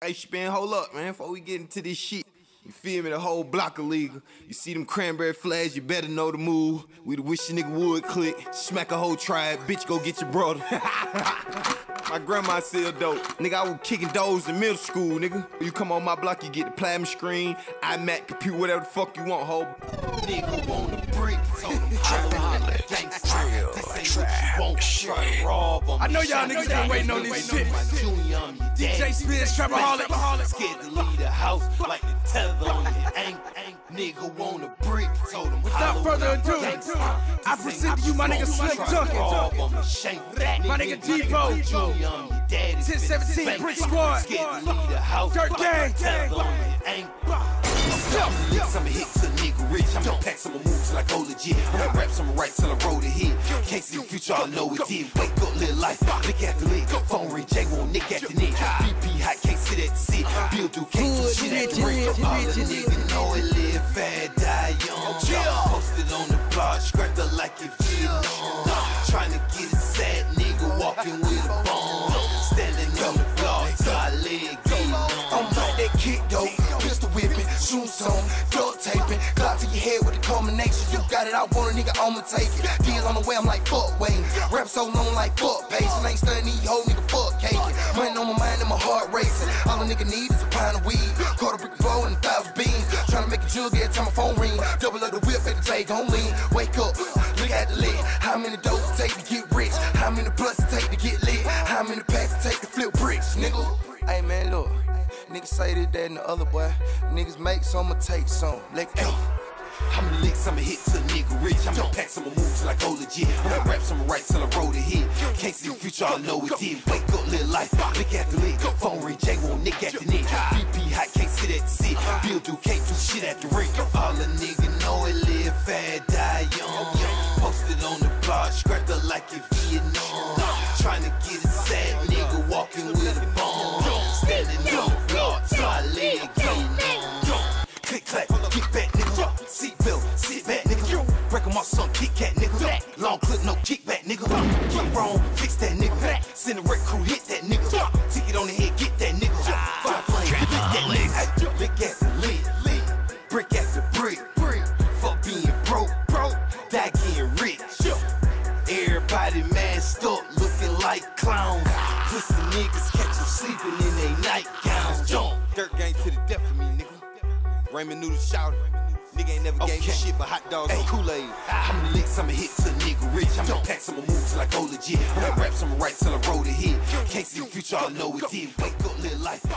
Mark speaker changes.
Speaker 1: Hey, spin, hold up, man, before we get into this shit. You feel me? The whole block illegal. You see them cranberry flags, you better know the move. We the wish your nigga would click. Smack a whole tribe, bitch, go get your brother. my grandma still dope. Nigga, I was kicking doors in middle school, nigga. You come on my block, you get the platinum screen, iMac, computer, whatever the fuck you want, ho.
Speaker 2: Nigga want a brick, told him holler, holler, gangsta. They say what you want, try to rob 'em.
Speaker 3: I know y'all niggas been waiting on this shit.
Speaker 2: My junior, I'm your
Speaker 3: DJ. Spears, Trapaholic.
Speaker 2: Scared to leave the house like the tether on your ankle. Nigga want a brick, told him
Speaker 3: Without further ado. I present to you my nigga
Speaker 2: want,
Speaker 3: Slim
Speaker 2: try to
Speaker 3: Dunkin.
Speaker 2: rob 'em and shank.
Speaker 3: My nigga DBO.
Speaker 2: Junior, I'm
Speaker 3: 1017
Speaker 2: Bank.
Speaker 3: Brick Squad.
Speaker 2: Scared to leave the house
Speaker 3: Dirt gang.
Speaker 2: the tether on your ankle. Licks, I'ma hit a nigga rich. I'ma pack some move till I go legit. I'ma rap some right till I roll the hit. Can't see the future, I know it did. Wake up, live life. Look at the. Phone ring, J won't nick at the nick. BP hot, can't sit at the seat. Bill do can't do shit at the ring. All a nigga know it live fast, die young. Posted on the block, scrapped up like it Vietnam. Trying to get a sad nigga walking with a bomb. Standing on the block, I leg
Speaker 4: I'm like that kick though, pistol whipping, shoes on, duct taping, Glock to your head with the combination. You got it, I want a nigga, I'ma take it. Deals on the way, I'm like fuck waiting. Rap so long like fuck patient. Ain't studying these whole nigga fuck caking. All a nigga need is a pound of weed, quarter brick blow and a thousand beans. Tryna make a jug every time my phone ring. Double up the whip at the take on lean. Wake up, look at the lid. How many doses take to get rich? How many blunts it take to get lit? How many packs it take to flip bricks, nigga? Hey man, look. Niggas say this, that, and the other boy. Niggas make some, I'ma take some. Let go.
Speaker 2: I'm the licks, I'ma hit till a nigga rich. I'ma pack some move till I go legit. I'ma rap some right till I roll the hit. Can't see the future, I know it did. Wake up, live life. Look at the lick. Phone ring, ring. All a nigga know it live fast, die young. Posted on the block, scrapped up like it Vietnam. Trying to get a sad nigga walking with a bomb. Standing on the block, till I leg getting. Click clack, get back, nigga. Seatbelt, sit back, nigga. 'em off some Kit Kat, nigga. Long clip, no kickback, nigga. Get wrong, fix that nigga. Send a wreck crew, hit that nigga. Ticket on the Everybody masked up, looking like clowns. Pussy niggas catch you sleeping in they nightgowns. Jump.
Speaker 1: Dirt gang to the death of me, nigga. Raymond Noodle shouted. Nigga ain't never gave me shit but hot dogs and Kool-Aid.
Speaker 2: I'm the licks, I'ma hit till a nigga rich. I'ma pack some move till I go legit. I'ma rap some right till I roll the hit. Can't see the future, I know it did. Wake up, live life.